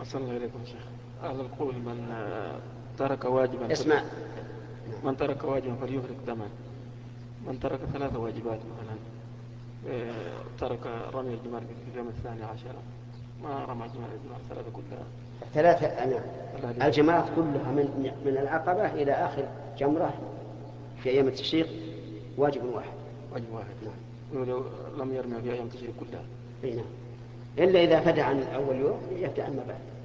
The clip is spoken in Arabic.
أحسن الله إليكم شيخ. أهل القول من آه، ترك واجبا اسمع. من ترك واجبا فليفرق دما. من ترك ثلاث واجبات مثلا. آه، ترك رمي الجمار في اليوم الثاني عشر. ما رمى الجمار الجمار ثلاثة كلها. ثلاثة أنا. الجمرات كلها من من العقبة إلى آخر جمرة في أيام التشريق واجب واحد. واجب واحد. نعم. ولو لم يرمي في أيام التشريق كلها. أي نعم. إلا إذا فدى عن أول يوم يفدى عن ما بعد.